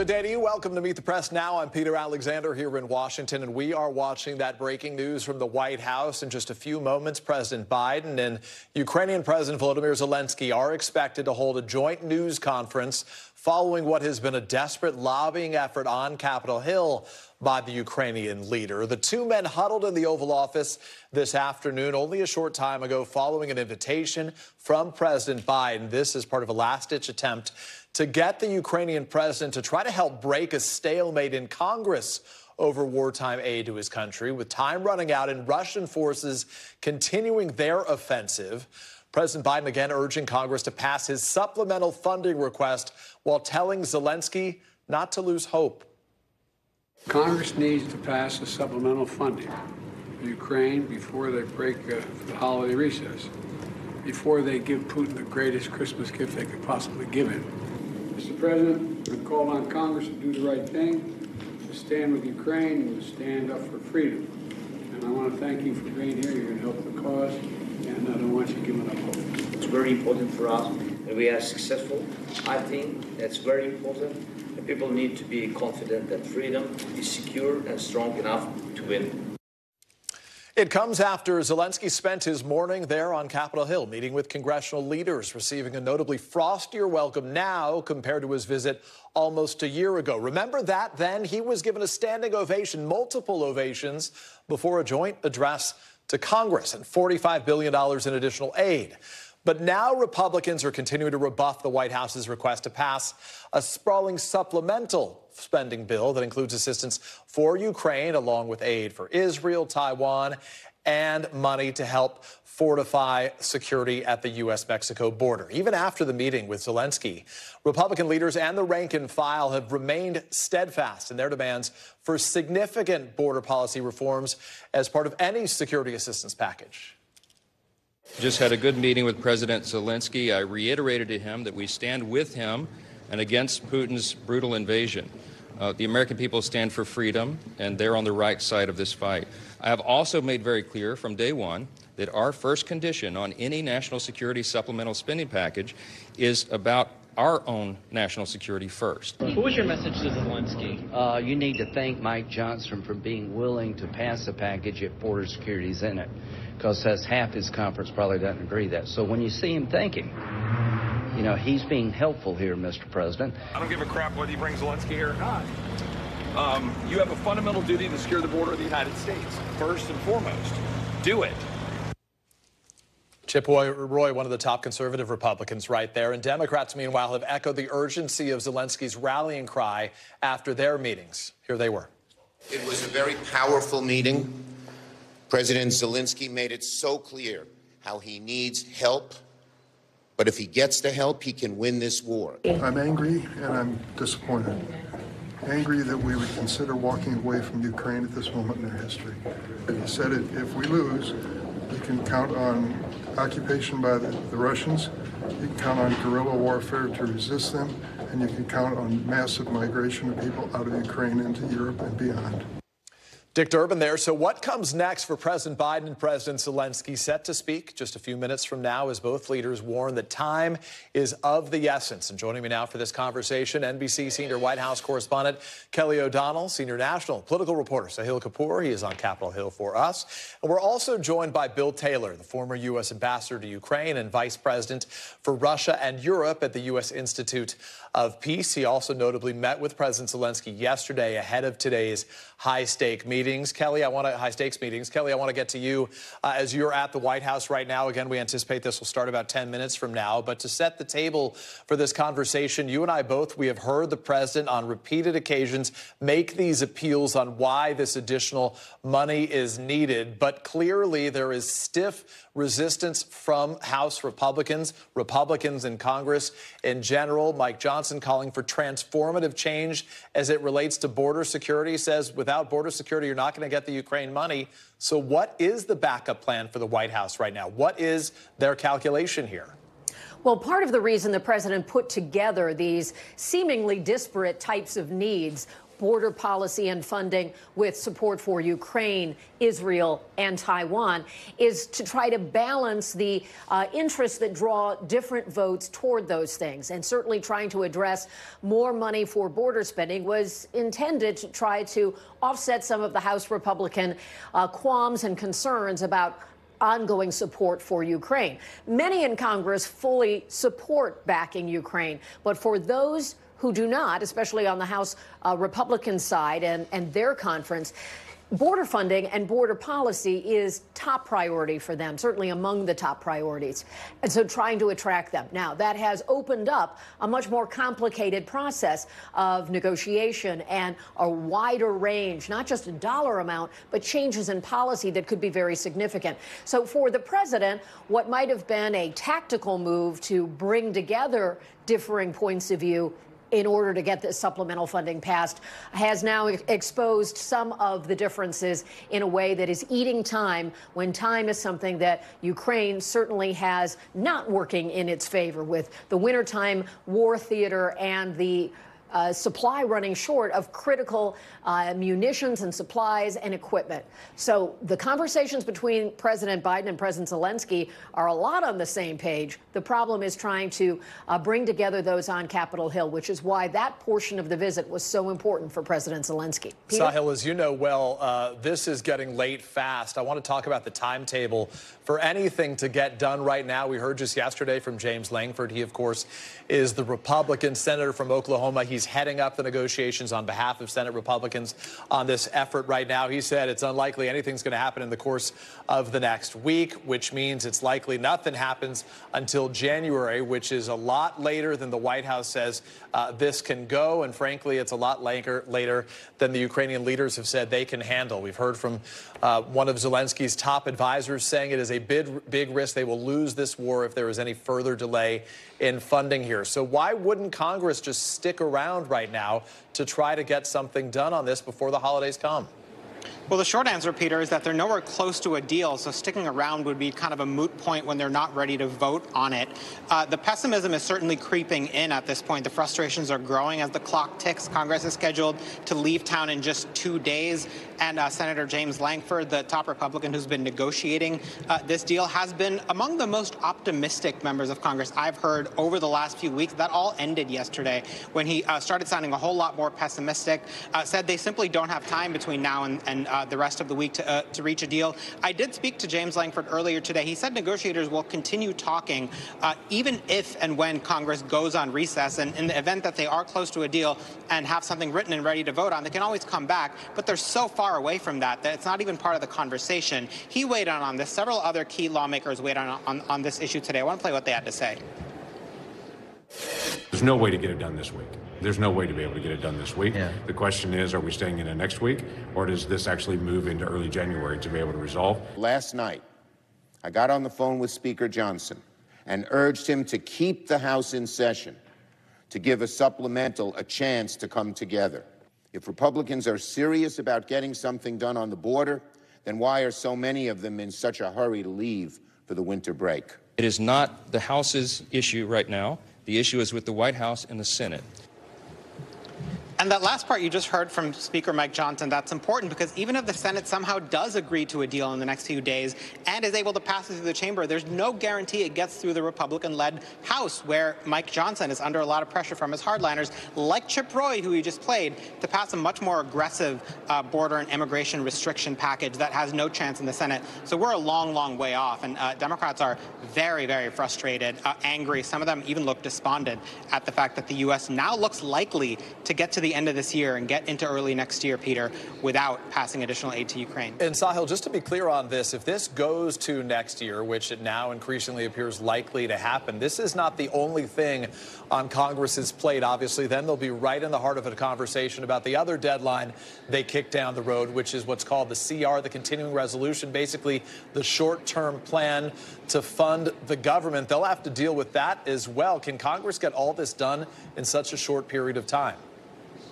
good day to you. Welcome to Meet the Press Now. I'm Peter Alexander here in Washington, and we are watching that breaking news from the White House. In just a few moments, President Biden and Ukrainian President Volodymyr Zelensky are expected to hold a joint news conference following what has been a desperate lobbying effort on Capitol Hill by the Ukrainian leader. The two men huddled in the Oval Office this afternoon, only a short time ago, following an invitation from President Biden. This is part of a last ditch attempt to get the Ukrainian president to try to help break a stalemate in Congress over wartime aid to his country, with time running out and Russian forces continuing their offensive. President Biden again urging Congress to pass his supplemental funding request while telling Zelensky not to lose hope. Congress needs to pass a supplemental funding for Ukraine before they break uh, the holiday recess, before they give Putin the greatest Christmas gift they could possibly give him. Mr. President, I call on Congress to do the right thing, to stand with Ukraine and to stand up for freedom. And I want to thank you for being here. You're going to help the cause, and I don't want you giving up hope. It's very important for us that we are successful. I think that's very important. People need to be confident that freedom is secure and strong enough to win. It comes after Zelensky spent his morning there on Capitol Hill meeting with congressional leaders, receiving a notably frostier welcome now compared to his visit almost a year ago. Remember that then? He was given a standing ovation, multiple ovations, before a joint address to Congress and $45 billion in additional aid. But now Republicans are continuing to rebuff the White House's request to pass a sprawling supplemental spending bill that includes assistance for Ukraine, along with aid for Israel, Taiwan, and money to help fortify security at the U.S. Mexico border. Even after the meeting with Zelensky, Republican leaders and the rank and file have remained steadfast in their demands for significant border policy reforms as part of any security assistance package. Just had a good meeting with President Zelensky. I reiterated to him that we stand with him and against Putin's brutal invasion. Uh, the American people stand for freedom, and they're on the right side of this fight. I have also made very clear from day one that our first condition on any national security supplemental spending package is about our own national security first. What was your message to Zelensky? Uh, you need to thank Mike Johnson for being willing to pass a package if border security's in it, because says half his conference probably doesn't agree that. So when you see him thanking, you know, he's being helpful here, Mr. President. I don't give a crap whether you bring Zelensky here or not. Um, you have a fundamental duty to secure the border of the United States, first and foremost. Do it. Chip Roy, one of the top conservative Republicans right there. And Democrats, meanwhile, have echoed the urgency of Zelensky's rallying cry after their meetings. Here they were. It was a very powerful meeting. President Zelensky made it so clear how he needs help. But if he gets the help, he can win this war. I'm angry and I'm disappointed. Angry that we would consider walking away from Ukraine at this moment in their history. He said if we lose, you can count on occupation by the, the Russians. You can count on guerrilla warfare to resist them, and you can count on massive migration of people out of Ukraine into Europe and beyond. Dick Durbin there. So, what comes next for President Biden and President Zelensky set to speak just a few minutes from now as both leaders warn that time is of the essence? And joining me now for this conversation, NBC senior White House correspondent Kelly O'Donnell, senior national political reporter Sahil Kapoor. He is on Capitol Hill for us. And we're also joined by Bill Taylor, the former U.S. ambassador to Ukraine and vice president for Russia and Europe at the U.S. Institute of Peace. He also notably met with President Zelensky yesterday ahead of today's high stake meetings. Kelly, I want to high stakes meetings. Kelly, I want to get to you uh, as you're at the White House right now. Again, we anticipate this will start about 10 minutes from now. But to set the table for this conversation, you and I both, we have heard the president on repeated occasions make these appeals on why this additional money is needed. But clearly, there is stiff resistance from House Republicans, Republicans in Congress in general. Mike Johnson calling for transformative change as it relates to border security says without border security, you're not going to get the Ukraine money. So, what is the backup plan for the White House right now? What is their calculation here? Well, part of the reason the president put together these seemingly disparate types of needs border policy and funding with support for Ukraine, Israel, and Taiwan is to try to balance the uh, interests that draw different votes toward those things. And certainly trying to address more money for border spending was intended to try to offset some of the House Republican uh, qualms and concerns about ongoing support for Ukraine. Many in Congress fully support backing Ukraine, but for those who do not, especially on the House uh, Republican side and, and their conference, border funding and border policy is top priority for them, certainly among the top priorities. And so trying to attract them. Now, that has opened up a much more complicated process of negotiation and a wider range, not just a dollar amount, but changes in policy that could be very significant. So for the president, what might have been a tactical move to bring together differing points of view in order to get this supplemental funding passed has now exposed some of the differences in a way that is eating time when time is something that Ukraine certainly has not working in its favor with. The wintertime war theater and the uh, supply running short of critical uh, munitions and supplies and equipment. So the conversations between President Biden and President Zelensky are a lot on the same page. The problem is trying to uh, bring together those on Capitol Hill, which is why that portion of the visit was so important for President Zelensky. Peter? Sahil, as you know well, uh, this is getting late fast. I want to talk about the timetable for anything to get done right now. We heard just yesterday from James Lankford. He, of course, is the Republican senator from Oklahoma. He's heading up the negotiations on behalf of Senate Republicans on this effort right now. He said it's unlikely anything's going to happen in the course of the next week, which means it's likely nothing happens until January, which is a lot later than the White House says uh, this can go. And frankly, it's a lot later, later than the Ukrainian leaders have said they can handle. We've heard from uh, one of Zelensky's top advisors saying it is a big, big risk they will lose this war if there is any further delay in funding here. So why wouldn't Congress just stick around right now to try to get something done on this before the holidays come? Well, the short answer, Peter, is that they're nowhere close to a deal, so sticking around would be kind of a moot point when they're not ready to vote on it. Uh, the pessimism is certainly creeping in at this point. The frustrations are growing as the clock ticks. Congress is scheduled to leave town in just two days, and uh, Senator James Lankford, the top Republican who's been negotiating uh, this deal, has been among the most optimistic members of Congress I've heard over the last few weeks. That all ended yesterday when he uh, started sounding a whole lot more pessimistic, uh, said they simply don't have time between now and, and uh, the rest of the week to, uh, to reach a deal. I did speak to James Lankford earlier today. He said negotiators will continue talking uh, even if and when Congress goes on recess. And in the event that they are close to a deal and have something written and ready to vote on, they can always come back. But they're so far away from that that it's not even part of the conversation. He weighed in on this. Several other key lawmakers weighed on, on, on this issue today. I want to play what they had to say. There's no way to get it done this week. There's no way to be able to get it done this week. Yeah. The question is, are we staying in it next week, or does this actually move into early January to be able to resolve? Last night, I got on the phone with Speaker Johnson and urged him to keep the House in session, to give a supplemental a chance to come together. If Republicans are serious about getting something done on the border, then why are so many of them in such a hurry to leave for the winter break? It is not the House's issue right now. The issue is with the White House and the Senate. And that last part you just heard from Speaker Mike Johnson, that's important because even if the Senate somehow does agree to a deal in the next few days and is able to pass it through the chamber, there's no guarantee it gets through the Republican-led House, where Mike Johnson is under a lot of pressure from his hardliners, like Chip Roy, who he just played, to pass a much more aggressive uh, border and immigration restriction package that has no chance in the Senate. So we're a long, long way off, and uh, Democrats are very, very frustrated, uh, angry. Some of them even look despondent at the fact that the U.S. now looks likely to get to the end of this year and get into early next year, Peter, without passing additional aid to Ukraine. And Sahil, just to be clear on this, if this goes to next year, which it now increasingly appears likely to happen, this is not the only thing on Congress's plate. Obviously, then they'll be right in the heart of a conversation about the other deadline they kicked down the road, which is what's called the CR, the continuing resolution, basically the short-term plan to fund the government. They'll have to deal with that as well. Can Congress get all this done in such a short period of time?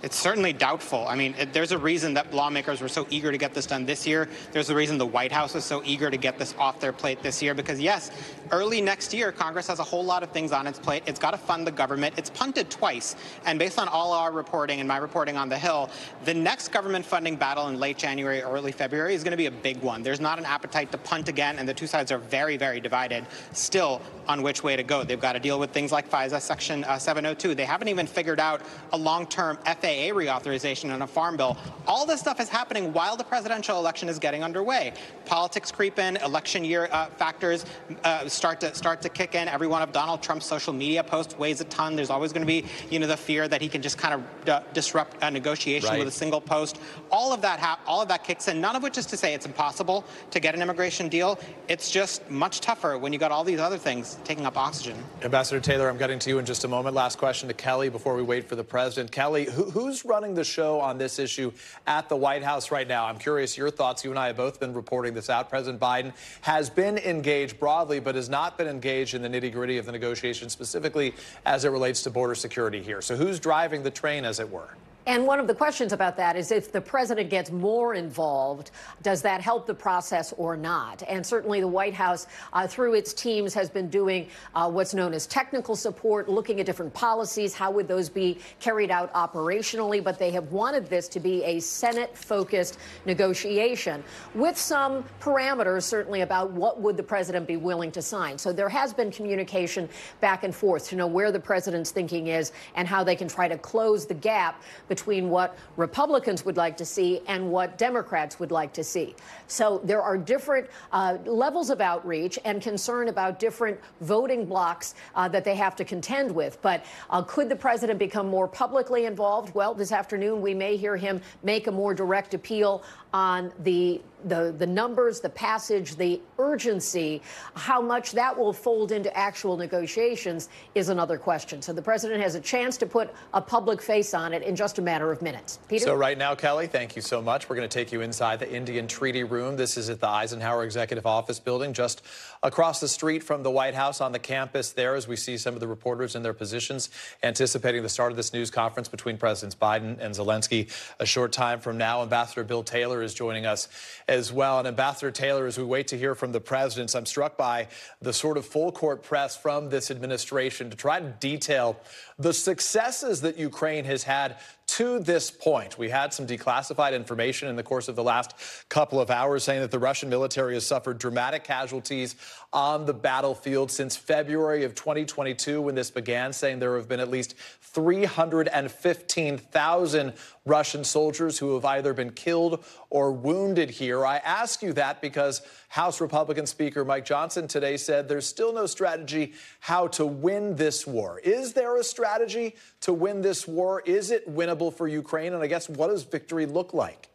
It's certainly doubtful. I mean, it, there's a reason that lawmakers were so eager to get this done this year. There's a reason the White House was so eager to get this off their plate this year because, yes, early next year, Congress has a whole lot of things on its plate. It's got to fund the government. It's punted twice. And based on all our reporting and my reporting on the Hill, the next government funding battle in late January, early February is going to be a big one. There's not an appetite to punt again, and the two sides are very, very divided still on which way to go. They've got to deal with things like FISA Section uh, 702. They haven't even figured out a long term FAA reauthorization in a farm bill. All this stuff is happening while the presidential election is getting underway. Politics creep in, election year uh, factors uh, start to start to kick in. Every one of Donald Trump's social media posts weighs a ton. There's always going to be, you know, the fear that he can just kind of disrupt a negotiation right. with a single post. All of that, ha- all of that kicks in. None of which is to say it's impossible to get an immigration deal. It's just much tougher when you got all these other things taking up oxygen. Ambassador Taylor, I'm getting to you in just a moment. Last question to Kelly before we wait for the president. Kelly, who, who's running the show on this issue at the White House right now? I'm curious your thoughts. You and I have both been reporting this out. President Biden has been engaged broadly, but has not been engaged in the nitty gritty of the negotiations, specifically as it relates to border security here. So who's driving the train, as it were? And one of the questions about that is if the president gets more involved, does that help the process or not? And certainly the White House, uh, through its teams, has been doing uh, what's known as technical support, looking at different policies. How would those be carried out operationally? But they have wanted this to be a Senate focused negotiation with some parameters, certainly, about what would the president be willing to sign. So there has been communication back and forth to know where the president's thinking is and how they can try to close the gap between between what Republicans would like to see and what Democrats would like to see. So there are different uh, levels of outreach and concern about different voting blocks uh, that they have to contend with. But uh, could the president become more publicly involved? Well, this afternoon we may hear him make a more direct appeal on the the, the numbers, the passage, the urgency, how much that will fold into actual negotiations is another question. So the president has a chance to put a public face on it in just a matter of minutes. Peter? So right now, Kelly, thank you so much. We're going to take you inside the Indian Treaty Room. This is at the Eisenhower Executive Office Building, just across the street from the White House on the campus there, as we see some of the reporters in their positions anticipating the start of this news conference between Presidents Biden and Zelensky a short time from now. Ambassador Bill Taylor is joining us as well. And Ambassador Taylor, as we wait to hear from the presidents, I'm struck by the sort of full court press from this administration to try to detail the successes that Ukraine has had to this point. We had some declassified information in the course of the last couple of hours saying that the Russian military has suffered dramatic casualties on the battlefield since February of 2022 when this began, saying there have been at least 315,000 Russian soldiers who have either been killed or wounded here. I ask you that because House Republican Speaker Mike Johnson today said there's still no strategy how to win this war. Is there a strategy to win this war? Is it winnable for Ukraine? And I guess what does victory look like?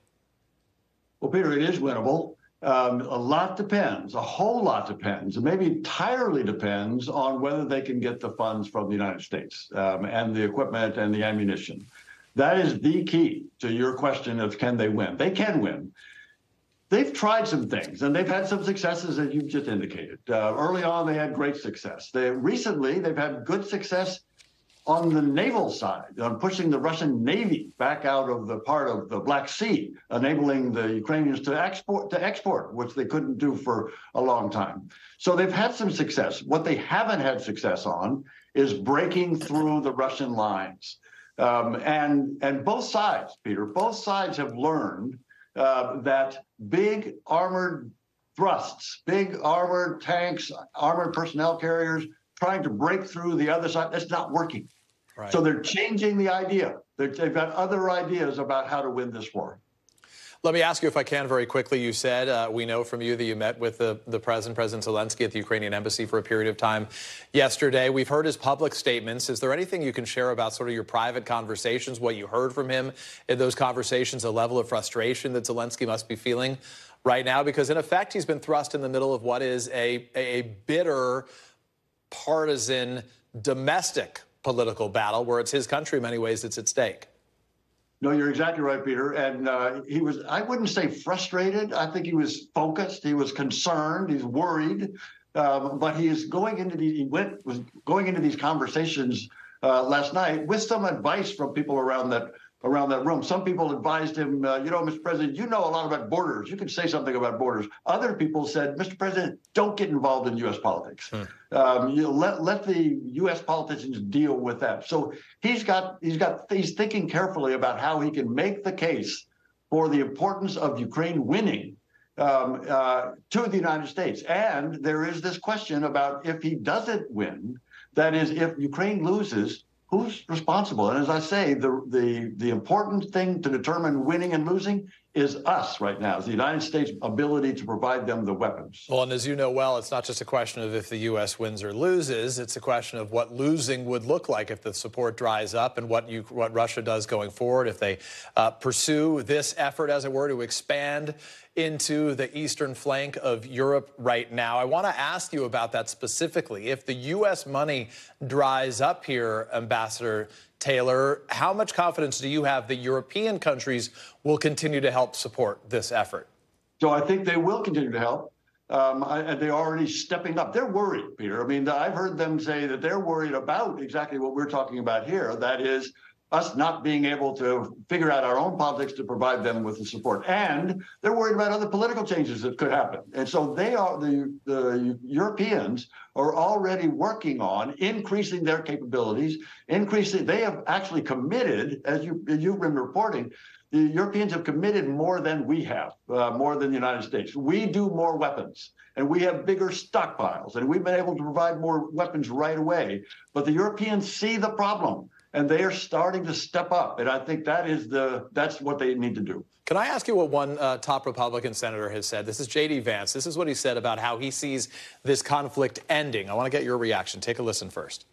Well, Peter, it is winnable. Um, a lot depends, a whole lot depends, and maybe entirely depends on whether they can get the funds from the United States um, and the equipment and the ammunition. That is the key to your question of can they win? They can win. They've tried some things and they've had some successes that you've just indicated. Uh, early on, they had great success. They, recently, they've had good success on the naval side, on pushing the Russian Navy back out of the part of the Black Sea, enabling the Ukrainians to export to export, which they couldn't do for a long time. So they've had some success. What they haven't had success on is breaking through the Russian lines. Um, and and both sides, Peter, both sides have learned uh, that big armored thrusts, big armored tanks, armored personnel carriers trying to break through the other side. That's not working. Right. So they're changing the idea. they have got other ideas about how to win this war. Let me ask you, if I can, very quickly. You said uh, we know from you that you met with the, the president, President Zelensky, at the Ukrainian embassy for a period of time yesterday. We've heard his public statements. Is there anything you can share about sort of your private conversations, what you heard from him in those conversations, the level of frustration that Zelensky must be feeling right now? Because in effect, he's been thrust in the middle of what is a, a bitter partisan domestic political battle where it's his country in many ways that's at stake. No, you're exactly right, Peter. And uh, he was, I wouldn't say frustrated. I think he was focused. He was concerned. He's worried. Um, but he is going into these, he went, was going into these conversations uh, last night with some advice from people around that around that room. Some people advised him, uh, you know, Mr. President, you know a lot about borders. You can say something about borders. Other people said, Mr. President, don't get involved in U.S. politics. Hmm. Um, you let let the U.S. politicians deal with that. So he's got he's got he's thinking carefully about how he can make the case for the importance of Ukraine winning um, uh, to the United States. And there is this question about if he doesn't win, that is, if Ukraine loses, who's responsible? And as I say, the the the important thing to determine winning and losing is us right now, the United States' ability to provide them the weapons. Well, and as you know well, it's not just a question of if the U.S. wins or loses. It's a question of what losing would look like if the support dries up and what you what Russia does going forward if they uh, pursue this effort, as it were, to expand into the eastern flank of Europe right now. I want to ask you about that specifically. If the U.S. money dries up here, Ambassador Taylor, how much confidence do you have that European countries will continue to help support this effort? So I think they will continue to help. Um, and they're already stepping up. They're worried, Peter. I mean, I've heard them say that they're worried about exactly what we're talking about here. That is, us not being able to figure out our own politics to provide them with the support. And they're worried about other political changes that could happen. And so they are the, the Europeans are already working on increasing their capabilities, increasing they have actually committed, as you you've been reporting, the Europeans have committed more than we have, uh, more than the United States. We do more weapons and we have bigger stockpiles and we've been able to provide more weapons right away. But the Europeans see the problem and they are starting to step up. And I think that is the that's what they need to do. Can I ask you what one uh, top Republican senator has said? This is J.D. Vance. This is what he said about how he sees this conflict ending. I want to get your reaction. Take a listen first.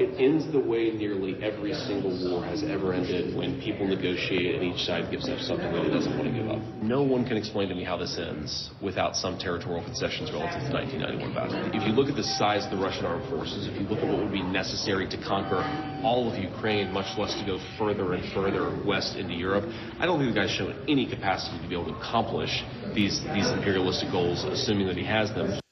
It ends the way nearly every single war has ever ended when people negotiate and each side gives up something that it doesn't want to give up. No one can explain to me how this ends without some territorial concessions relative to the 1991 battle. If you look at the size of the Russian armed forces, if you look at what would be necessary to conquer all of Ukraine, much less to go further and further west into Europe, I don't think the guy's shown any capacity to be able to accomplish these, these imperialistic goals, assuming that he has them.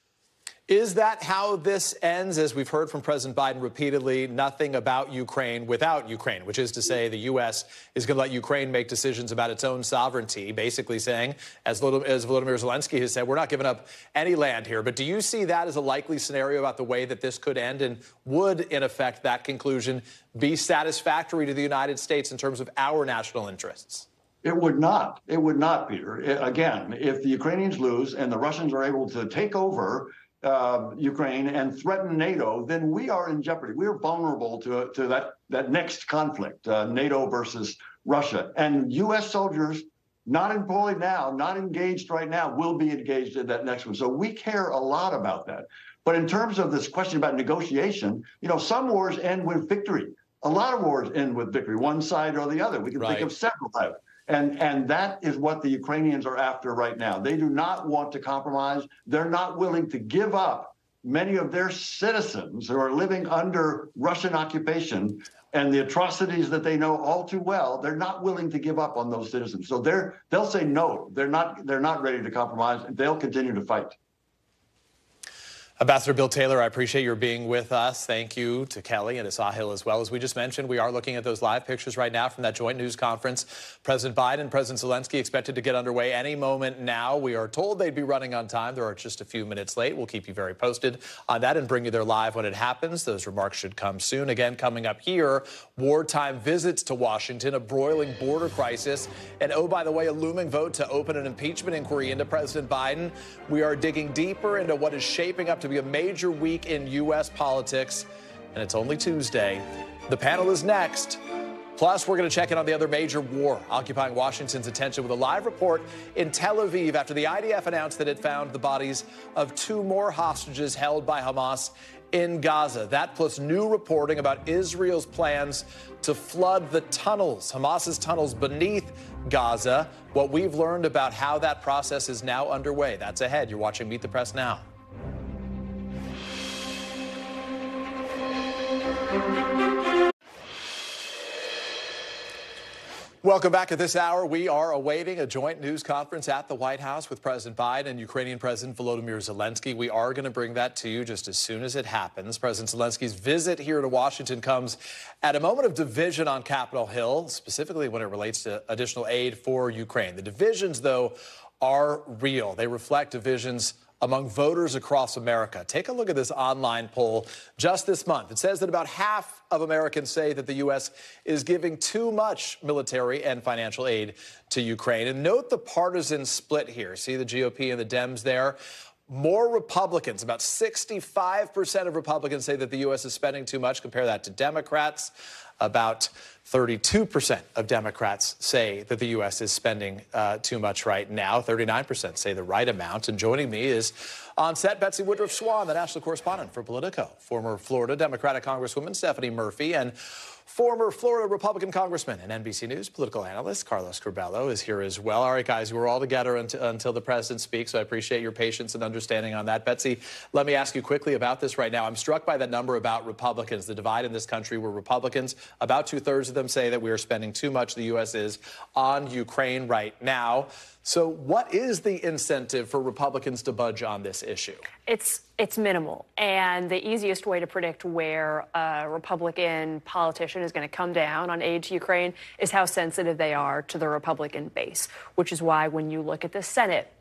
Is that how this ends? As we've heard from President Biden repeatedly, nothing about Ukraine without Ukraine, which is to say the U.S. is going to let Ukraine make decisions about its own sovereignty, basically saying, as, Volodymyr Zelensky has said, we're not giving up any land here. But do you see that as a likely scenario about the way that this could end? And would, in effect, that conclusion be satisfactory to the United States in terms of our national interests? It would not. It would not, Peter. again, if the Ukrainians lose and the Russians are able to take over uh, Ukraine and threaten NATO, then we are in jeopardy. We are vulnerable to, to that, that next conflict, uh, NATO versus Russia. And U.S. soldiers, not employed now, not engaged right now, will be engaged in that next one. So we care a lot about that. But in terms of this question about negotiation, you know, some wars end with victory. A lot of wars end with victory, one side or the other. We can right. think of several types. And, and that is what the Ukrainians are after right now. They do not want to compromise. They're not willing to give up many of their citizens who are living under Russian occupation and the atrocities that they know all too well. They're not willing to give up on those citizens. So they're they'll say no. They're not they're not ready to compromise. They'll continue to fight. Ambassador Bill Taylor, I appreciate your being with us. Thank you to Kelly and to Sahil as well. As we just mentioned, we are looking at those live pictures right now from that joint news conference. President Biden, and President Zelensky expected to get underway any moment now. We are told they'd be running on time. They're just a few minutes late. We'll keep you very posted on that and bring you there live when it happens. Those remarks should come soon. Again, coming up here, wartime visits to Washington, a broiling border crisis, and oh, by the way, a looming vote to open an impeachment inquiry into President Biden. We are digging deeper into what is shaping up to be a major week in U.S. politics, and it's only Tuesday. The panel is next. Plus, we're going to check in on the other major war occupying Washington's attention with a live report in Tel Aviv after the IDF announced that it found the bodies of two more hostages held by Hamas in Gaza. That plus new reporting about Israel's plans to flood the tunnels, Hamas's tunnels beneath Gaza. What we've learned about how that process is now underway. That's ahead. You're watching Meet the Press now. Welcome back at this hour. We are awaiting a joint news conference at the White House with President Biden and Ukrainian President Volodymyr Zelensky. We are going to bring that to you just as soon as it happens. President Zelensky's visit here to Washington comes at a moment of division on Capitol Hill, specifically when it relates to additional aid for Ukraine. The divisions, though, are real. They reflect divisions among voters across America. Take a look at this online poll just this month. It says that about half of Americans say that the U.S. is giving too much military and financial aid to Ukraine. And note the partisan split here. See the GOP and the Dems there? More Republicans, about 65% of Republicans say that the U.S. is spending too much. Compare that to Democrats. About 32% of Democrats say that the U.S. is spending uh, too much right now. 39% say the right amount. And joining me is on set Betsy Woodruff Swan, the national correspondent for Politico, former Florida Democratic Congresswoman Stephanie Murphy, and Former Florida Republican Congressman and NBC News political analyst Carlos Curbelo is here as well. All right, guys, we're all together until, until the president speaks, so I appreciate your patience and understanding on that. Betsy, let me ask you quickly about this right now. I'm struck by that number about Republicans, the divide in this country where Republicans, about two thirds of them say that we are spending too much, the U.S. is, on Ukraine right now. So, what is the incentive for Republicans to budge on this issue? It's it's minimal, and the easiest way to predict where a Republican politician is going to come down on aid to Ukraine is how sensitive they are to the Republican base. Which is why when you look at the Senate,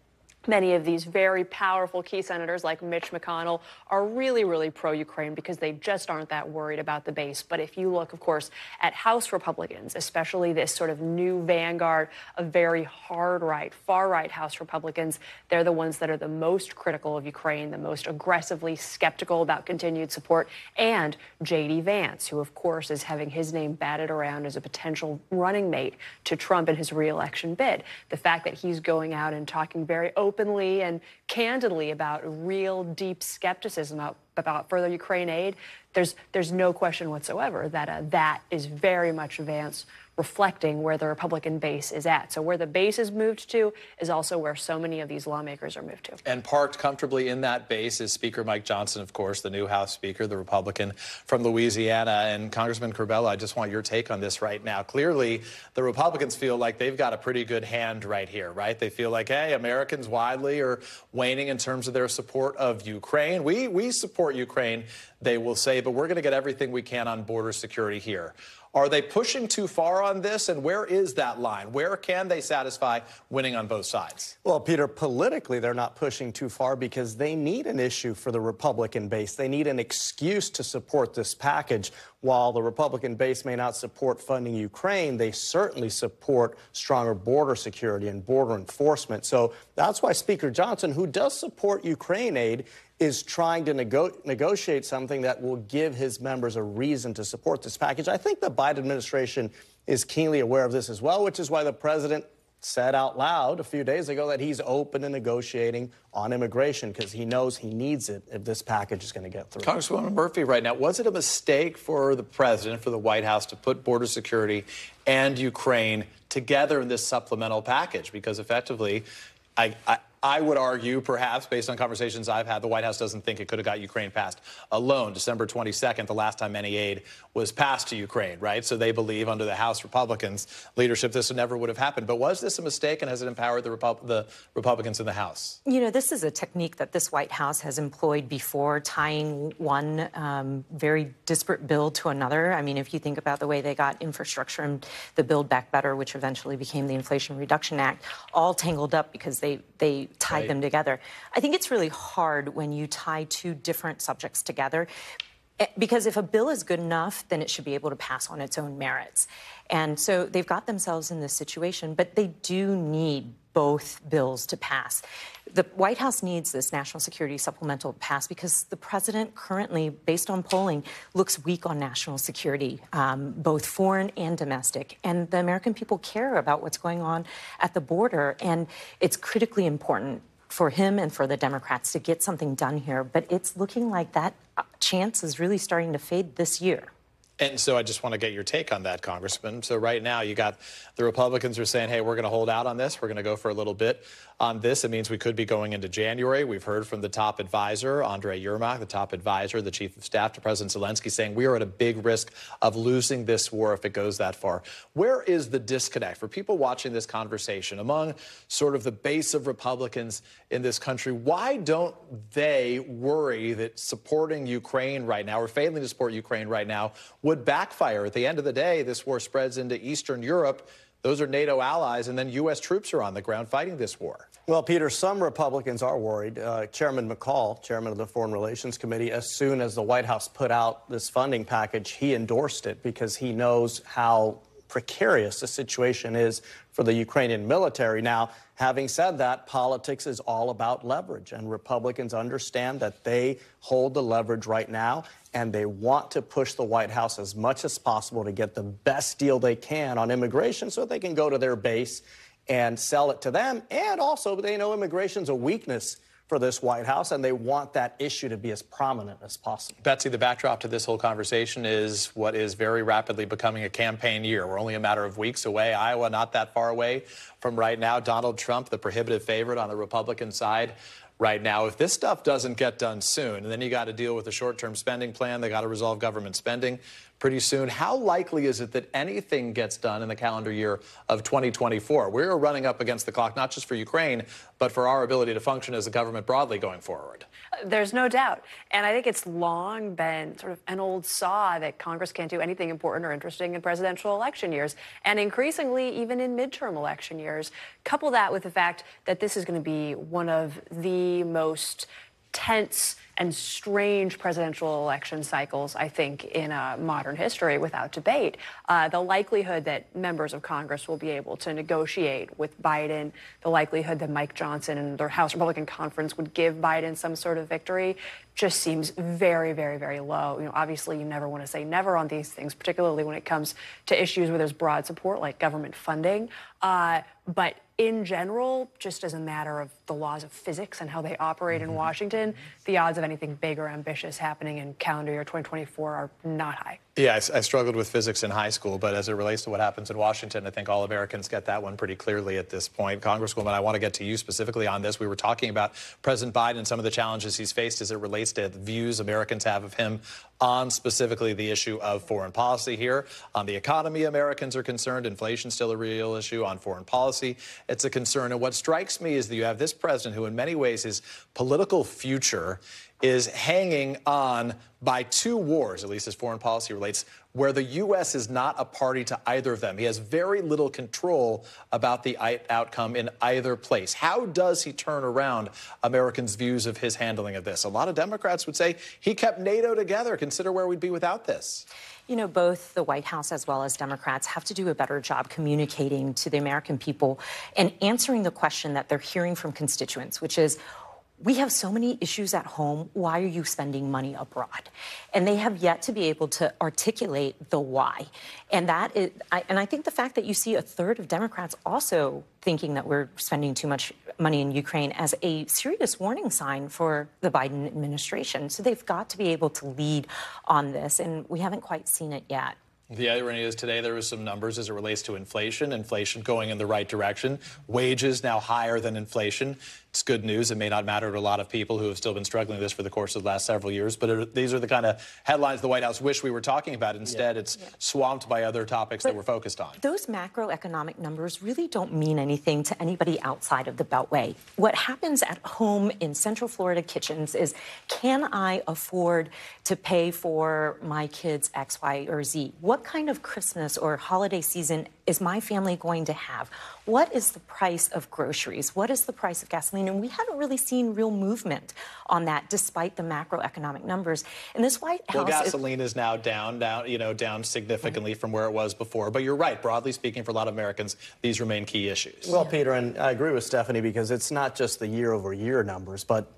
Many of these very powerful key senators like Mitch McConnell are really, really pro Ukraine because they just aren't that worried about the base. But if you look, of course, at House Republicans, especially this sort of new vanguard of very hard right, far right House Republicans, they're the ones that are the most critical of Ukraine, the most aggressively skeptical about continued support. And J.D. Vance, who, of course, is having his name batted around as a potential running mate to Trump in his reelection bid. The fact that he's going out and talking very openly openly and candidly about real deep skepticism about, about further Ukraine aid, there's, there's no question whatsoever that uh, that is very much Vance reflecting where the Republican base is at. So where the base is moved to is also where so many of these lawmakers are moved to. And parked comfortably in that base is Speaker Mike Johnson, of course, the new House Speaker, the Republican from Louisiana. And Congressman Curbelo, I just want your take on this right now. Clearly, the Republicans feel like they've got a pretty good hand right here, right? They feel like, hey, Americans widely are waning in terms of their support of Ukraine. We we support Ukraine, they will say, but we're going to get everything we can on border security here. Are they pushing too far on this? And where is that line? Where can they satisfy winning on both sides? Well, Peter, politically, they're not pushing too far because they need an issue for the Republican base. They need an excuse to support this package. While the Republican base may not support funding Ukraine, they certainly support stronger border security and border enforcement. So that's why Speaker Johnson, who does support Ukraine aid, is trying to nego negotiate something that will give his members a reason to support this package. I think the Biden administration is keenly aware of this as well, which is why the president said out loud a few days ago that he's open to negotiating on immigration because he knows he needs it if this package is going to get through. Congresswoman Murphy, right now, was it a mistake for the president, for the White House, to put border security and Ukraine together in this supplemental package? Because effectively, I, I I would argue, perhaps, based on conversations I've had, the White House doesn't think it could have got Ukraine passed alone. December 22nd, the last time any aid was passed to Ukraine, right? So they believe under the House Republicans leadership this never would have happened. But was this a mistake, and has it empowered the, Repu the Republicans in the House? You know, this is a technique that this White House has employed before, tying one um, very disparate bill to another. I mean, if you think about the way they got infrastructure and the Build Back Better, which eventually became the Inflation Reduction Act, all tangled up because they they tied right. them together. I think it's really hard when you tie two different subjects together because if a bill is good enough, then it should be able to pass on its own merits. And so they've got themselves in this situation, but they do need both bills to pass. The White House needs this national security supplemental pass because the president currently, based on polling, looks weak on national security, um, both foreign and domestic. And the American people care about what's going on at the border. And it's critically important for him and for the Democrats to get something done here. But it's looking like that uh, chance is really starting to fade this year. And so I just want to get your take on that, Congressman. So right now you got the Republicans are saying, hey, we're going to hold out on this. We're going to go for a little bit on this. It means we could be going into January. We've heard from the top advisor, Andrei Yermak, the top advisor, the chief of staff to President Zelensky, saying we are at a big risk of losing this war if it goes that far. Where is the disconnect for people watching this conversation among sort of the base of Republicans in this country? Why don't they worry that supporting Ukraine right now or failing to support Ukraine right now would backfire? At the end of the day, this war spreads into Eastern Europe. Those are NATO allies, and then U.S. troops are on the ground fighting this war. Well, Peter, some Republicans are worried. Uh, Chairman McCaul, chairman of the Foreign Relations Committee, as soon as the White House put out this funding package, he endorsed it because he knows how precarious the situation is for the Ukrainian military. Now, having said that, politics is all about leverage, and Republicans understand that they hold the leverage right now, and they want to push the White House as much as possible to get the best deal they can on immigration so they can go to their base and sell it to them. And also, they know immigration's a weakness for this White House, and they want that issue to be as prominent as possible. Betsy, the backdrop to this whole conversation is what is very rapidly becoming a campaign year. We're only a matter of weeks away. Iowa, not that far away from right now. Donald Trump, the prohibitive favorite on the Republican side right now. If this stuff doesn't get done soon, and then you got to deal with the short term spending plan, they got to resolve government spending pretty soon. How likely is it that anything gets done in the calendar year of 2024? We're running up against the clock, not just for Ukraine, but for our ability to function as a government broadly going forward. Uh, there's no doubt. And I think it's long been sort of an old saw that Congress can't do anything important or interesting in presidential election years, and increasingly even in midterm election years. Couple that with the fact that this is going to be one of the most tense and strange presidential election cycles, I think, in uh, modern history without debate. Uh, the likelihood that members of Congress will be able to negotiate with Biden, the likelihood that Mike Johnson and the House Republican Conference would give Biden some sort of victory just seems very, very, very low. You know, obviously, you never want to say never on these things, particularly when it comes to issues where there's broad support, like government funding. Uh, but in general, just as a matter of the laws of physics and how they operate mm-hmm. in Washington, the odds of anything big or ambitious happening in calendar year 2024 are not high. Yeah, I, I, struggled with physics in high school, but as it relates to what happens in Washington, I think all Americans get that one pretty clearly at this point. Congresswoman, I want to get to you specifically on this. We were talking about President Biden and some of the challenges he's faced as it relates to the views Americans have of him on specifically the issue of foreign policy here. On the economy, Americans are concerned. Inflation's still a real issue. On foreign policy, it's a concern. And what strikes me is that you have this president who, in many ways, his political future is hanging on by two wars, at least as foreign policy relates, where the U.S. is not a party to either of them. He has very little control about the outcome in either place. How does he turn around Americans' views of his handling of this? A lot of Democrats would say he kept NATO together. Consider where we'd be without this. You know, both the White House as well as Democrats have to do a better job communicating to the American people and answering the question that they're hearing from constituents, which is we have so many issues at home. Why are you spending money abroad? And they have yet to be able to articulate the why. And that is, I, and I think the fact that you see a third of Democrats also thinking that we're spending too much money in Ukraine as a serious warning sign for the Biden administration. So they've got to be able to lead on this, and we haven't quite seen it yet. The irony is today there was some numbers as it relates to inflation. Inflation going in the right direction. Wages now higher than inflation. It's good news. It may not matter to a lot of people who have still been struggling with this for the course of the last several years, but it, these are the kind of headlines the White House wish we were talking about. Instead, yeah. it's yeah. swamped by other topics but that we're focused on. Those macroeconomic numbers really don't mean anything to anybody outside of the Beltway. What happens at home in Central Florida kitchens is can I afford to pay for my kids X, Y, or Z? What kind of Christmas or holiday season is my family going to have? What is the price of groceries? What is the price of gasoline? And we haven't really seen real movement on that despite the macroeconomic numbers. And this White House. Well, gasoline is, is now down, down, you know, down significantly from where it was before. But you're right. Broadly speaking, for a lot of Americans, these remain key issues. Well, Peter, and I agree with Stephanie because it's not just the year over year numbers, but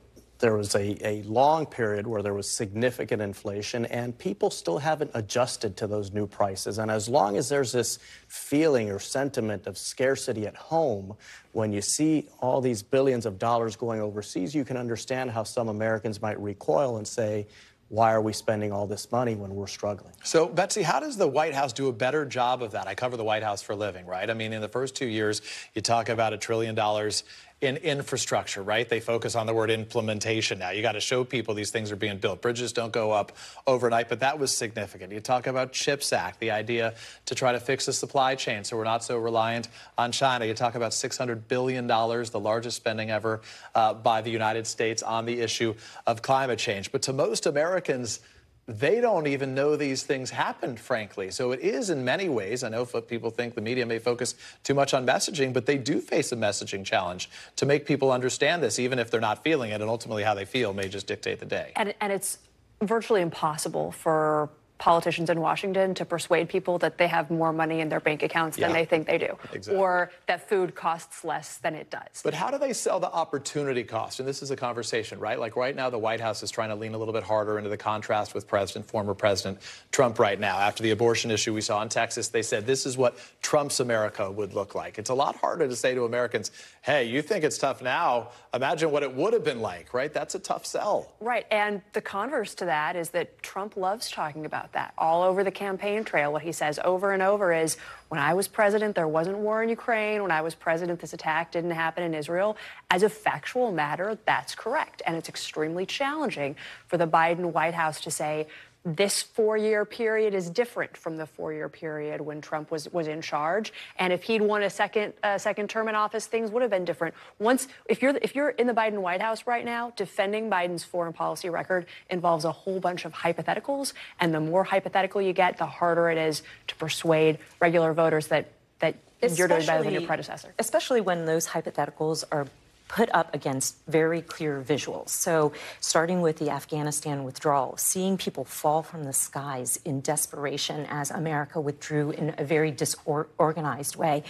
there was a, a long period where there was significant inflation, and people still haven't adjusted to those new prices. And as long as there's this feeling or sentiment of scarcity at home, when you see all these billions of dollars going overseas, you can understand how some Americans might recoil and say, why are we spending all this money when we're struggling? So, Betsy, how does the White House do a better job of that? I cover the White House for a living, right? I mean, in the first two years, you talk about a trillion dollars in infrastructure, right? They focus on the word implementation now. You got to show people these things are being built. Bridges don't go up overnight, but that was significant. You talk about CHIPS Act, the idea to try to fix the supply chain so we're not so reliant on China. You talk about $600 billion, the largest spending ever uh, by the United States on the issue of climate change. But to most Americans, they don't even know these things happened, frankly. So it is in many ways. I know people think the media may focus too much on messaging, but they do face a messaging challenge to make people understand this, even if they're not feeling it. And ultimately, how they feel may just dictate the day. And, and it's virtually impossible for politicians in Washington to persuade people that they have more money in their bank accounts yeah. than they think they do, exactly. or that food costs less than it does. But how do they sell the opportunity cost? And this is a conversation, right? Like right now, the White House is trying to lean a little bit harder into the contrast with President, former President Trump right now. After the abortion issue we saw in Texas, they said this is what Trump's America would look like. It's a lot harder to say to Americans, hey, you think it's tough now. Imagine what it would have been like, right? That's a tough sell. Right. And the converse to that is that Trump loves talking about that all over the campaign trail. What he says over and over is when I was president, there wasn't war in Ukraine. When I was president, this attack didn't happen in Israel. As a factual matter, that's correct. And it's extremely challenging for the Biden White House to say, this four-year period is different from the four-year period when Trump was was in charge. And if he'd won a second uh, second term in office, things would have been different. Once, if you're if you're in the Biden White House right now, defending Biden's foreign policy record involves a whole bunch of hypotheticals, and the more hypothetical you get, the harder it is to persuade regular voters that that especially, you're doing better than your predecessor. Especially when those hypotheticals are put up against very clear visuals. So, starting with the Afghanistan withdrawal, seeing people fall from the skies in desperation as America withdrew in a very disorganized way,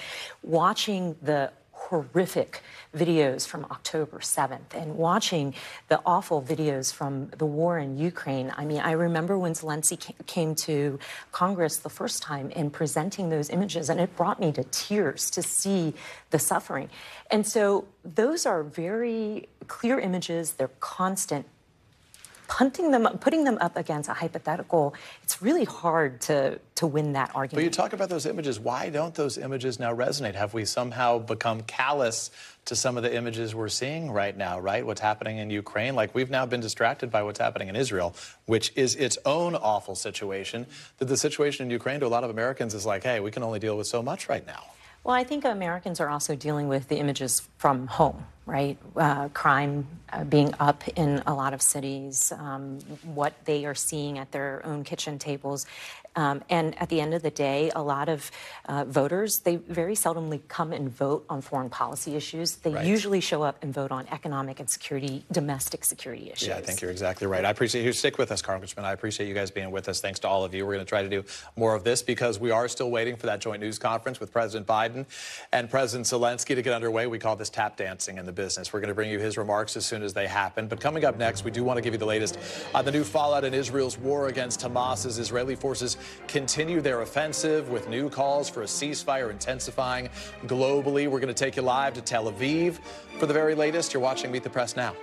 watching the horrific videos from October 7th and watching the awful videos from the war in Ukraine. I mean, I remember when Zelensky came to Congress the first time and presenting those images, and it brought me to tears to see the suffering. And so those are very clear images, they're constant punting them, putting them up against a hypothetical, it's really hard to to win that argument. But you talk about those images. Why don't those images now resonate? Have we somehow become callous to some of the images we're seeing right now? Right, what's happening in Ukraine? Like we've now been distracted by what's happening in Israel, which is its own awful situation. That the situation in Ukraine to a lot of Americans is like, hey, we can only deal with so much right now. Well, I think Americans are also dealing with the images from home, right? Uh, crime uh, being up in a lot of cities, um, what they are seeing at their own kitchen tables. Um, and at the end of the day, a lot of uh, voters, they very seldomly come and vote on foreign policy issues. They right. usually show up and vote on economic and security, domestic security issues. Yeah, I think you're exactly right. I appreciate you. Stick with us, Congressman. I appreciate you guys being with us. Thanks to all of you. We're going to try to do more of this because we are still waiting for that joint news conference with President Biden and President Zelensky to get underway. We call this tap dancing in the business. We're going to bring you his remarks as soon as they happen. But coming up next, we do want to give you the latest on the new fallout in Israel's war against Hamas as Israeli forces continue their offensive with new calls for a ceasefire intensifying globally. We're going to take you live to Tel Aviv for the very latest. You're watching Meet the Press now.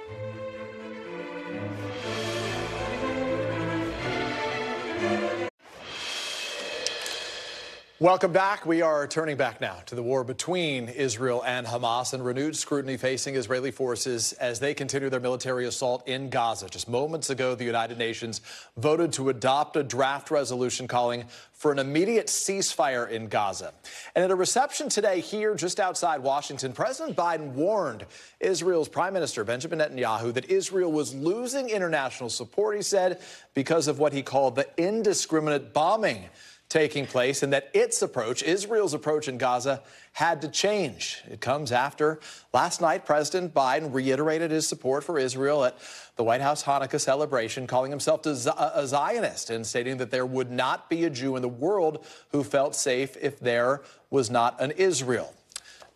Welcome back. We are turning back now to the war between Israel and Hamas and renewed scrutiny facing Israeli forces as they continue their military assault in Gaza. Just moments ago, the United Nations voted to adopt a draft resolution calling for an immediate ceasefire in Gaza. And at a reception today here just outside Washington, President Biden warned Israel's Prime Minister Benjamin Netanyahu that Israel was losing international support, he said, because of what he called the indiscriminate bombing taking place and that its approach, Israel's approach in Gaza, had to change. It comes after last night President Biden reiterated his support for Israel at the White House Hanukkah celebration, calling himself a Zionist and stating that there would not be a Jew in the world who felt safe if there was not an Israel.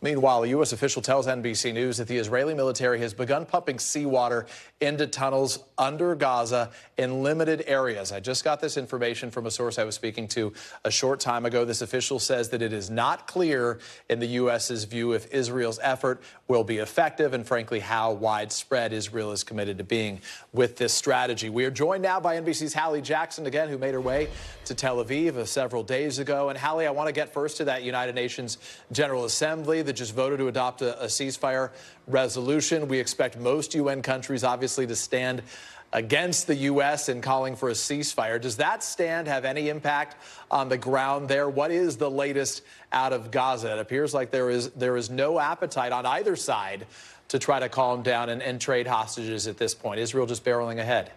Meanwhile, a U.S. official tells NBC News that the Israeli military has begun pumping seawater into tunnels under Gaza in limited areas. I just got this information from a source I was speaking to a short time ago. This official says that it is not clear in the U.S.'s view if Israel's effort will be effective and, frankly, how widespread Israel is committed to being with this strategy. We are joined now by NBC's Hallie Jackson, again, who made her way to Tel Aviv several days ago. And, Hallie, I want to get first to that United Nations General Assembly. The that just voted to adopt a, a ceasefire resolution. We expect most UN countries, obviously, to stand against the U.S. in calling for a ceasefire. Does that stand have any impact on the ground there? What is the latest out of Gaza? It appears like there is there is no appetite on either side to try to calm down and, and trade hostages at this point. Israel just barreling ahead.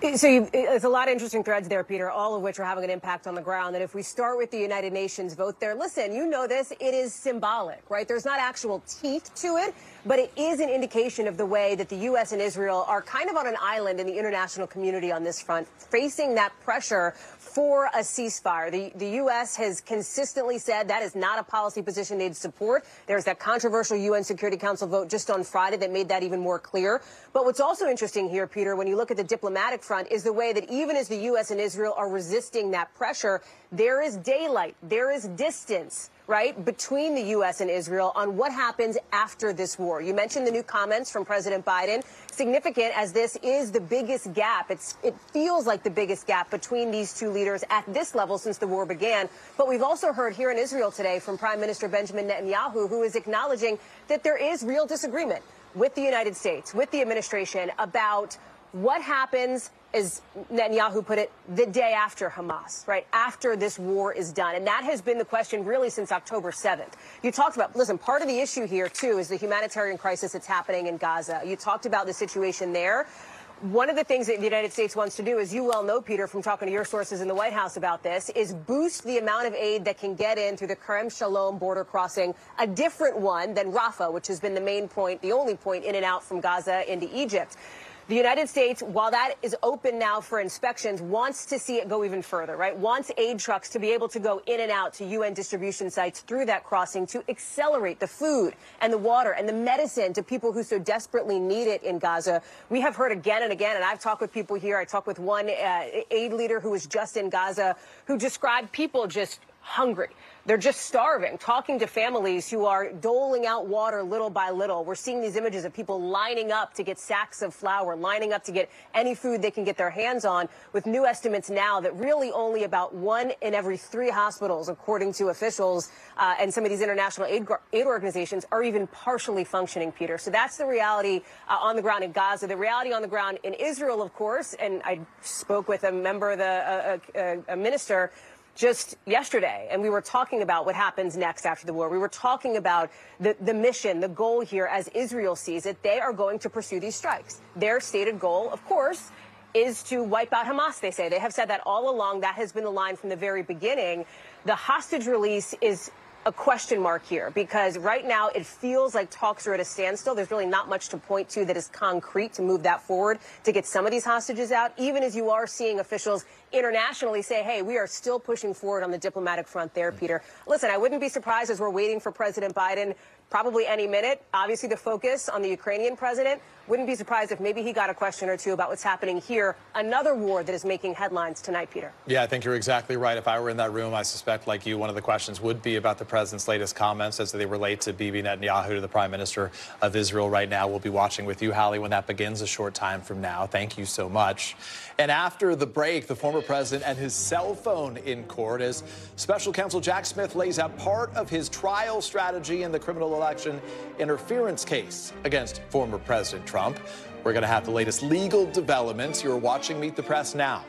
So you, it's a lot of interesting threads there, Peter, all of which are having an impact on the ground. And if we start with the United Nations vote there, listen, you know this, it is symbolic, right? There's not actual teeth to it, but it is an indication of the way that the U.S. and Israel are kind of on an island in the international community on this front, facing that pressure for a ceasefire. The, the U.S. has consistently said that is not a policy position they'd support. There's that controversial UN Security Council vote just on Friday that made that even more clear. But what's also interesting here, Peter, when you look at the diplomatic front, is the way that even as the U.S. and Israel are resisting that pressure, there is daylight, there is distance right, between the U.S. and Israel on what happens after this war. You mentioned the new comments from President Biden, significant as this is the biggest gap. It's, it feels like the biggest gap between these two leaders at this level since the war began. But we've also heard here in Israel today from Prime Minister Benjamin Netanyahu, who is acknowledging that there is real disagreement with the United States, with the administration about what happens as Netanyahu put it, the day after Hamas, right? After this war is done. And that has been the question really since October 7th. You talked about, listen, part of the issue here, too, is the humanitarian crisis that's happening in Gaza. You talked about the situation there. One of the things that the United States wants to do, as you well know, Peter, from talking to your sources in the White House about this, is boost the amount of aid that can get in through the Kerem Shalom border crossing, a different one than Rafah, which has been the main point, the only point in and out from Gaza into Egypt. The United States, while that is open now for inspections, wants to see it go even further, right? Wants aid trucks to be able to go in and out to UN distribution sites through that crossing to accelerate the food and the water and the medicine to people who so desperately need it in Gaza. We have heard again and again, and I've talked with people here. I talked with one uh, aid leader who was just in Gaza who described people just hungry. They're just starving, talking to families who are doling out water little by little. We're seeing these images of people lining up to get sacks of flour, lining up to get any food they can get their hands on, with new estimates now that really only about one in every three hospitals, according to officials uh, and some of these international aid, aid, organizations, are even partially functioning, Peter. So that's the reality uh, on the ground in Gaza. The reality on the ground in Israel, of course, and I spoke with a member of the uh, uh a minister just yesterday, and we were talking about what happens next after the war. We were talking about the, the mission, the goal here, as Israel sees it. They are going to pursue these strikes. Their stated goal, of course, is to wipe out Hamas, they say. They have said that all along. That has been the line from the very beginning. The hostage release is a question mark here because right now it feels like talks are at a standstill. There's really not much to point to that is concrete to move that forward to get some of these hostages out, even as you are seeing officials internationally say, hey, we are still pushing forward on the diplomatic front there, mm. Peter. Listen, I wouldn't be surprised as we're waiting for President Biden probably any minute. Obviously, the focus on the Ukrainian president. Wouldn't be surprised if maybe he got a question or two about what's happening here. Another war that is making headlines tonight, Peter. Yeah, I think you're exactly right. If I were in that room, I suspect, like you, one of the questions would be about the president's latest comments as they relate to Bibi Netanyahu, to the prime minister of Israel right now. We'll be watching with you, Hallie, when that begins a short time from now. Thank you so much. And after the break, the former president and his cell phone in court as special counsel Jack Smith lays out part of his trial strategy in the criminal election interference case against former President Trump. We're going to have the latest legal developments. You're watching Meet the Press now.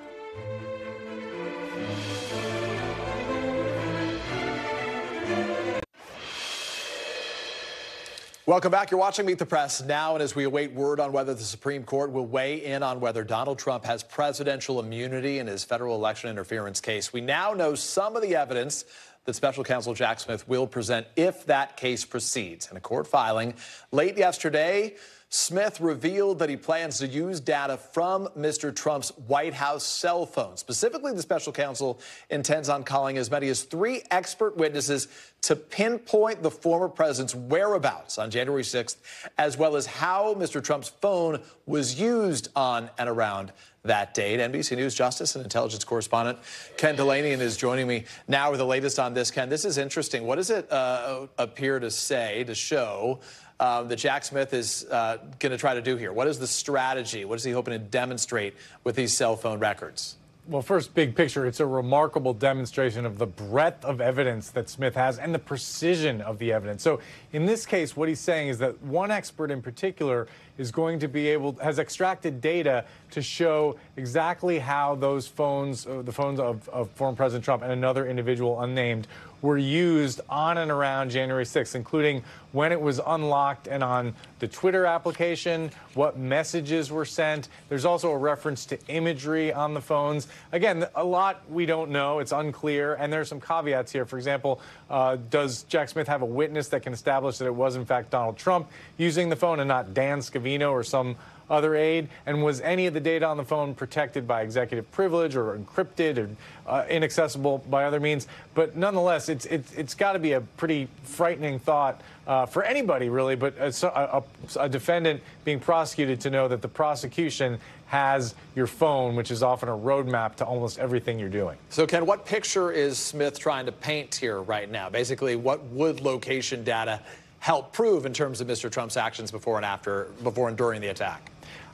Welcome back. You're watching Meet the Press now, and as we await word on whether the Supreme Court will weigh in on whether Donald Trump has presidential immunity in his federal election interference case, we now know some of the evidence that special counsel Jack Smith will present if that case proceeds. In a court filing late yesterday, Smith revealed that he plans to use data from Mr. Trump's White House cell phone. Specifically, the special counsel intends on calling as many as three expert witnesses to pinpoint the former president's whereabouts on January 6th, as well as how Mr. Trump's phone was used on and around that date. NBC News Justice and Intelligence correspondent Ken Dilanian is joining me now with the latest on this. Ken, this is interesting. What does it uh, appear to say, to show uh, that Jack Smith is uh, going to try to do here? What is the strategy? What is he hoping to demonstrate with these cell phone records? Well, first, big picture, it's a remarkable demonstration of the breadth of evidence that Smith has and the precision of the evidence. So, in this case, what he's saying is that one expert in particular is going to be able, has extracted data to show exactly how those phones, uh, the phones of, of former President Trump and another individual unnamed, were used on and around January 6th, including when it was unlocked and on the Twitter application, what messages were sent. There's also a reference to imagery on the phones. Again, a lot we don't know. It's unclear. And there are some caveats here. For example, uh, does Jack Smith have a witness that can establish that it was, in fact, Donald Trump using the phone and not Dan Scavino or some other aid? And was any of the data on the phone protected by executive privilege or encrypted or uh, inaccessible by other means? But nonetheless, it's, it's, it's got to be a pretty frightening thought uh, for anybody, really, but a, a, a defendant being prosecuted to know that the prosecution has your phone, which is often a roadmap to almost everything you're doing. So, Ken, what picture is Smith trying to paint here right now? Basically, what would location data help prove in terms of Mr. Trump's actions before and after, before and during the attack?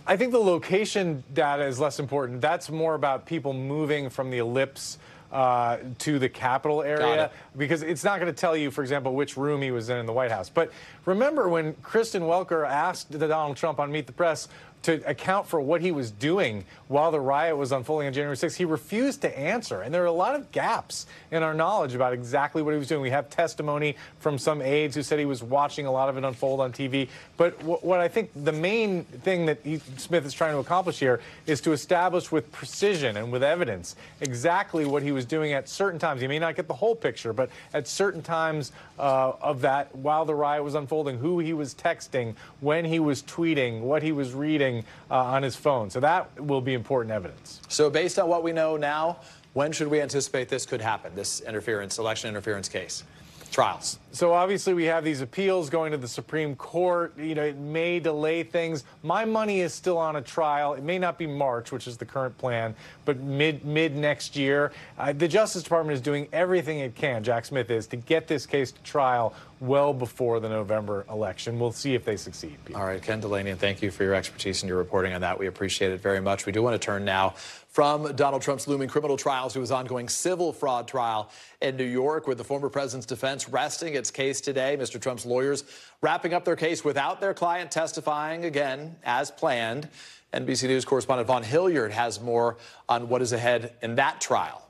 I think the location data is less important. That's more about people moving from the ellipse uh, to the Capitol area because it's not going to tell you, for example, which room he was in in the White House. But remember when Kristen Welker asked Donald Trump on Meet the Press to account for what he was doing while the riot was unfolding on January 6th. He refused to answer. And there are a lot of gaps in our knowledge about exactly what he was doing. We have testimony from some aides who said he was watching a lot of it unfold on TV. But what I think the main thing that he, Smith is trying to accomplish here is to establish with precision and with evidence exactly what he was doing at certain times. He may not get the whole picture, but at certain times uh, of that while the riot was unfolding, who he was texting, when he was tweeting, what he was reading uh, on his phone. So that will be important evidence. So, based on what we know now, when should we anticipate this could happen, this interference, election interference case? Trials. So obviously we have these appeals going to the Supreme Court. You know, it may delay things. My money is still on a trial. It may not be March, which is the current plan, but mid mid next year. Uh, the Justice Department is doing everything it can. Jack Smith is to get this case to trial well before the November election. We'll see if they succeed. All right, Ken Dilanian, thank you for your expertise and your reporting on that. We appreciate it very much. We do want to turn now from Donald Trump's looming criminal trials to his ongoing civil fraud trial in New York, with the former president's defense resting its case today. Mr. Trump's lawyers wrapping up their case without their client testifying again as planned. NBC News correspondent Vaughn Hilliard has more on what is ahead in that trial.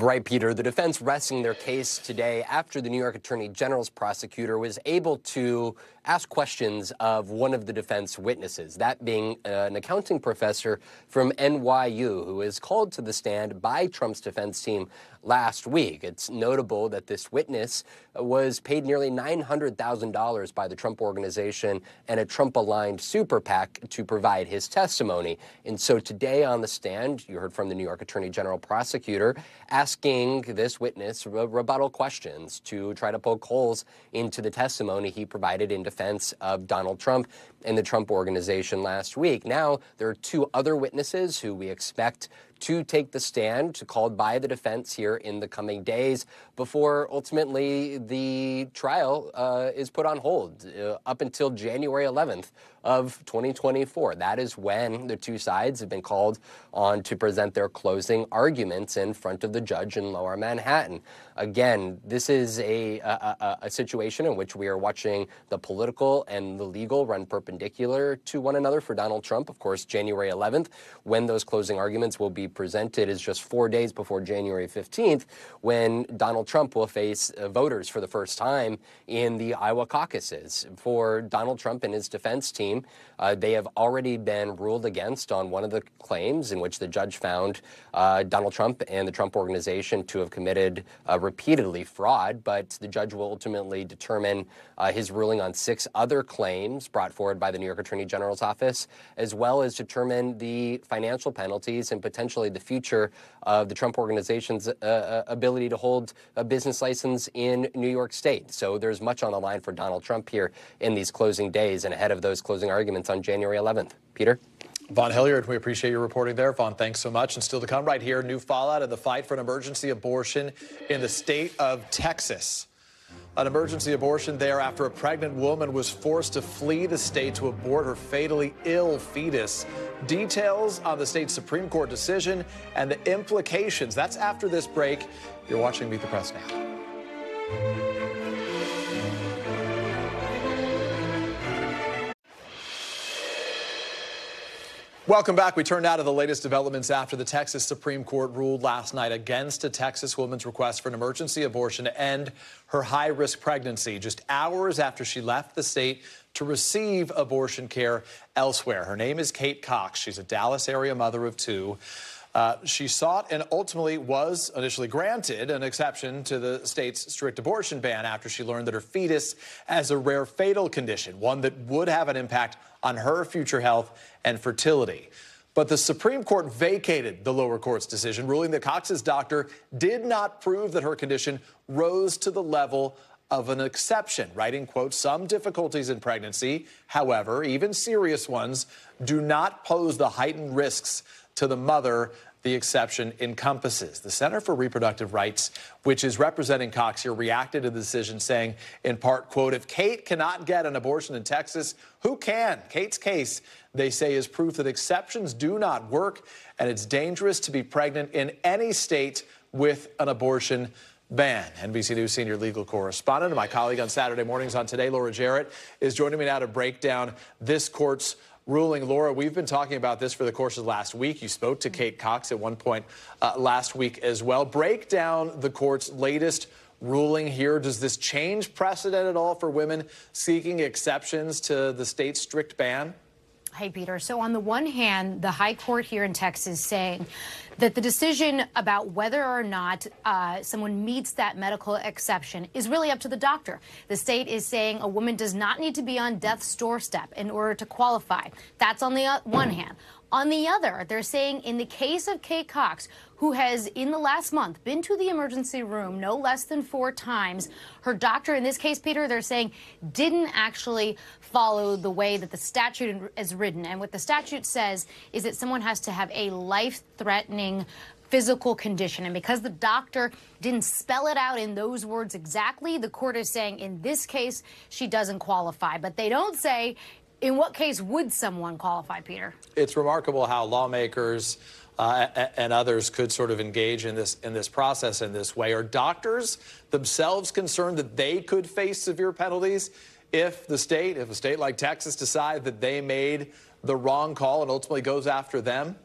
Right, Peter. The defense resting their case today after the New York Attorney General's prosecutor was able to ask questions of one of the defense witnesses, that being uh, an accounting professor from NYU who is called to the stand by Trump's defense team last week. It's notable that this witness uh, was paid nearly $900,000 by the Trump organization and a Trump aligned super PAC to provide his testimony. And so today on the stand, you heard from the New York Attorney General prosecutor asking this witness rebuttal questions to try to poke holes into the testimony he provided in defense of Donald Trump and the Trump organization last week. Now, there are two other witnesses who we expect to take the stand, to called by the defense here in the coming days before ultimately the trial uh, is put on hold uh, up until January 11th of 2024. That is when the two sides have been called on to present their closing arguments in front of the judge in lower Manhattan. Again, this is a, a, a situation in which we are watching the political and the legal run perpendicular to one another for Donald Trump. Of course, January 11th, when those closing arguments will be presented, is just four days before January 15th, when Donald Trump will face uh, voters for the first time in the Iowa caucuses. For Donald Trump and his defense team. Uh, they have already been ruled against on one of the claims in which the judge found uh, Donald Trump and the Trump organization to have committed uh, repeatedly fraud, but the judge will ultimately determine uh, his ruling on six other claims brought forward by the New York Attorney General's office, as well as determine the financial penalties and potentially the future of the Trump organization's uh, uh, ability to hold a business license in New York State. So there's much on the line for Donald Trump here in these closing days and ahead of those closing arguments on January 11th. Peter? Vaughn Hilliard, we appreciate your reporting there. Vaughn, thanks so much. And still to come right here, new fallout of the fight for an emergency abortion in the state of Texas. An emergency abortion there after a pregnant woman was forced to flee the state to abort her fatally ill fetus. Details on the state Supreme Court decision and the implications. That's after this break. You're watching Meet the Press now. Welcome back. We turn now to the latest developments after the Texas Supreme Court ruled last night against a Texas woman's request for an emergency abortion to end her high risk pregnancy just hours after she left the state to receive abortion care elsewhere. Her name is Kate Cox. She's a Dallas area mother of two. Uh, she sought and ultimately was initially granted an exception to the state's strict abortion ban after she learned that her fetus has a rare fatal condition, one that would have an impact on her future health and fertility. But the Supreme Court vacated the lower court's decision, ruling that Cox's doctor did not prove that her condition rose to the level of an exception, writing, quote, some difficulties in pregnancy, however, even serious ones, do not pose the heightened risks to the mother the exception encompasses. The Center for Reproductive Rights, which is representing Cox here, reacted to the decision saying, in part, quote, if Kate cannot get an abortion in Texas, who can? Kate's case, they say, is proof that exceptions do not work and it's dangerous to be pregnant in any state with an abortion ban. NBC News senior legal correspondent and my colleague on Saturday mornings on Today, Laura Jarrett, is joining me now to break down this court's ruling. Laura, we've been talking about this for the course of last week. You spoke to Kate Cox at one point uh, last week as well. Break down the court's latest ruling here. Does this change precedent at all for women seeking exceptions to the state's strict ban? Hey, Peter. So, on the one hand, the high court here in Texas saying that the decision about whether or not uh, someone meets that medical exception is really up to the doctor. The state is saying a woman does not need to be on death's doorstep in order to qualify. That's on the uh, one hand. On the other, they're saying in the case of Kate Cox, who has in the last month been to the emergency room no less than four times, her doctor, in this case, Peter, they're saying didn't actually follow the way that the statute is written. And what the statute says is that someone has to have a life threatening physical condition. And because the doctor didn't spell it out in those words exactly, the court is saying in this case, she doesn't qualify. But they don't say in what case would someone qualify, Peter? It's remarkable how lawmakers uh, and others could sort of engage in this in this process in this way. Are doctors themselves concerned that they could face severe penalties if the state, if a state like Texas decides that they made the wrong call and ultimately goes after them?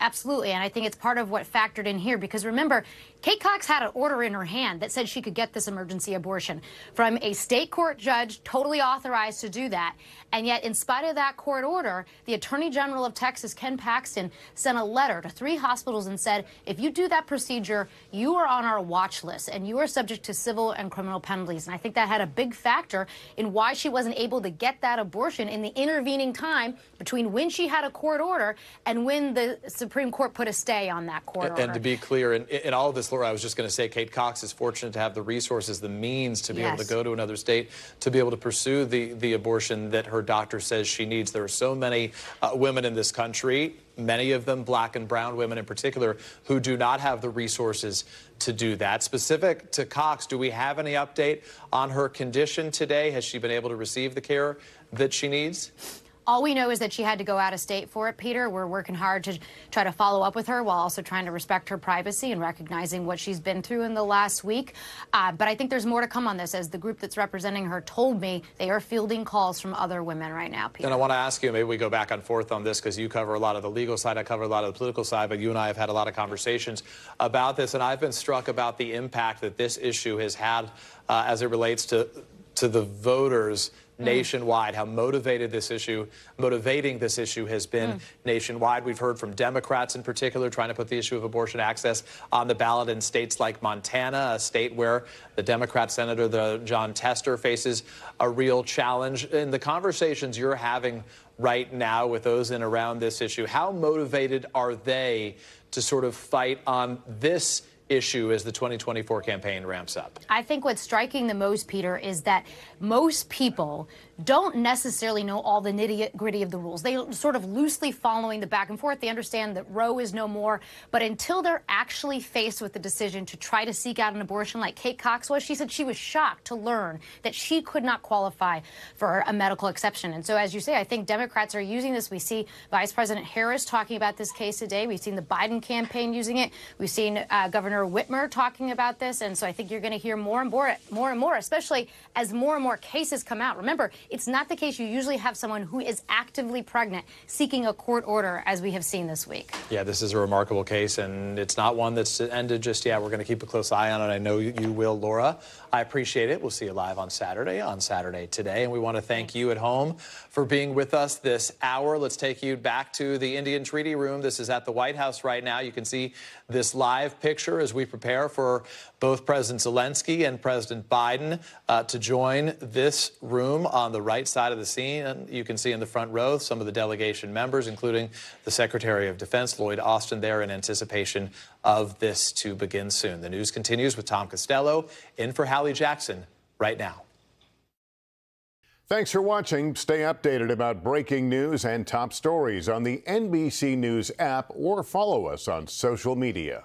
Absolutely. And I think it's part of what factored in here because remember, Kate Cox had an order in her hand that said she could get this emergency abortion from a state court judge totally authorized to do that. And yet, in spite of that court order, the Attorney General of Texas, Ken Paxton, sent a letter to three hospitals and said, if you do that procedure, you are on our watch list and you are subject to civil and criminal penalties. And I think that had a big factor in why she wasn't able to get that abortion in the intervening time between when she had a court order and when the Supreme Court put a stay on that court and, order. And to be clear, in, in all of this, Laura, I was just going to say Kate Cox is fortunate to have the resources, the means to be yes. able to go to another state, to be able to pursue the, the abortion that her doctor says she needs. There are so many uh, women in this country, many of them black and brown women in particular, who do not have the resources to do that. Specific to Cox, do we have any update on her condition today? Has she been able to receive the care that she needs? All we know is that she had to go out of state for it, Peter. We're working hard to try to follow up with her while also trying to respect her privacy and recognizing what she's been through in the last week. Uh, but I think there's more to come on this. As the group that's representing her told me, they are fielding calls from other women right now, Peter. And I want to ask you, maybe we go back and forth on this because you cover a lot of the legal side, I cover a lot of the political side, but you and I have had a lot of conversations about this. And I've been struck about the impact that this issue has had uh, as it relates to, to the voters. Nationwide, how motivated this issue, motivating this issue has been mm. nationwide. We've heard from Democrats in particular trying to put the issue of abortion access on the ballot in states like Montana, a state where the Democrat Senator the Jon Tester faces a real challenge. In the conversations you're having right now with those in around this issue, how motivated are they to sort of fight on this issue as the 2024 campaign ramps up? I think what's striking the most, Peter, is that most people don't necessarily know all the nitty gritty of the rules. They sort of loosely following the back and forth. They understand that Roe is no more. But until they're actually faced with the decision to try to seek out an abortion, like Kate Cox was, she said she was shocked to learn that she could not qualify for a medical exception. And so, as you say, I think Democrats are using this. We see Vice President Harris talking about this case today. We've seen the Biden campaign using it. We've seen uh, Governor Whitmer talking about this. And so I think you're going to hear more and more, more and more, especially as more and more cases come out. Remember, it's not the case. You usually have someone who is actively pregnant seeking a court order, as we have seen this week. Yeah, this is a remarkable case, and it's not one that's ended just yet. We're going to keep a close eye on it. I know you will, Laura. I appreciate it. We'll see you live on Saturday, on Saturday today. And we want to thank you at home for being with us this hour. Let's take you back to the Indian Treaty Room. This is at the White House right now. You can see this live picture as we prepare for both President Zelensky and President Biden uh, to join this room on the right side of the scene. And you can see in the front row some of the delegation members, including the Secretary of Defense, Lloyd Austin, there in anticipation of this to begin soon. The news continues with Tom Costello in for Hallie Jackson right now. Thanks for watching. Stay updated about breaking news and top stories on the NBC News app or follow us on social media.